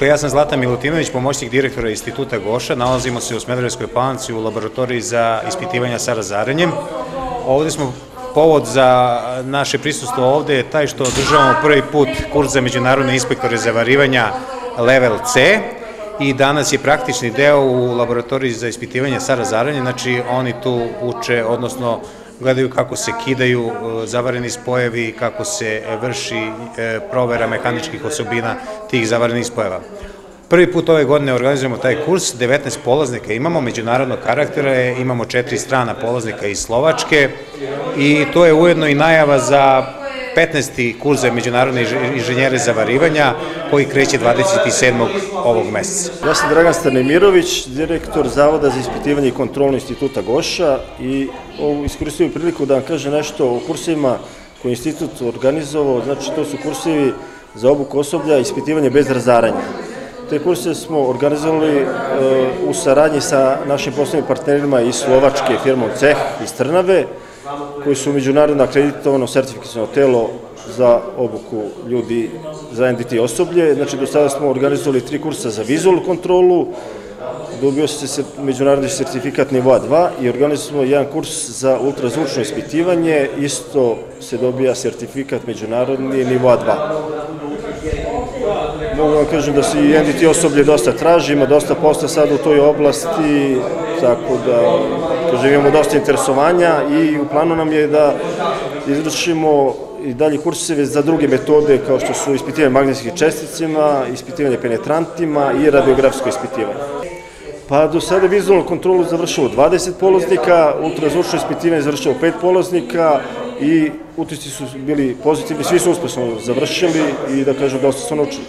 Ja sam Zlata Milutinović, pomoćnik direktora instituta Goša. Nalazimo se u Smederevskoj palanci u laboratoriji za ispitivanja sa razaranjem. Ovde smo povod za naše prisustvo ovde je taj što održavamo prvi put kurs za međunarodne inspektore za varivanja level C i danas je praktični deo u laboratoriji za ispitivanje sa razaranjem, znači oni tu uče, odnosno gledaju kako se kidaju e, zavareni spojevi, kako se vrši e, provera mehaničkih osobina tih zavarenih spojeva. Prvi put ove godine organizujemo taj kurs, 19 polaznika imamo, međunarodnog karaktera je, imamo četiri strana polaznika iz Slovačke i to je ujedno i najava za 15. kurs za međunarodne inženjere zavarivanja koji kreće 27. ovog meseca. Ja sam Dragan Stanemirović, direktor Zavoda za ispitivanje i kontrolu instituta Goša i iskoristio priliku da vam kaže nešto o kursima koje institut organizovao, znači to su kursevi za obuku osoblja ispitivanje bez razaranja. Te kurse smo organizovali e, u saradnji sa našim poslovnim partnerima iz Slovačke, firmom CEH iz Trnave, koji su međunarodno akreditovano sertifikacijno telo za obuku ljudi za NDT osoblje. Znači, do sada smo organizovali tri kursa za vizualnu kontrolu, dobio se međunarodni sertifikat nivoa 2 i organizujemo jedan kurs za ultrazvučno ispitivanje, isto se dobija sertifikat međunarodni nivoa 2 mogu vam kažem da se i NDT osoblje dosta traži, ima dosta posla sad u toj oblasti, tako da kažem, imamo dosta interesovanja i u planu nam je da izvršimo i dalje kurseve za druge metode kao što su ispitivanje magnetskih česticima, ispitivanje penetrantima i radiografsko ispitivanje. Pa do sada vizualnu kontrolu završilo 20 polaznika, ultrazvučno ispitivanje završilo 5 polaznika, i utisci su bili pozitivni, svi su uspešno završili i da kažem dosta su naučili.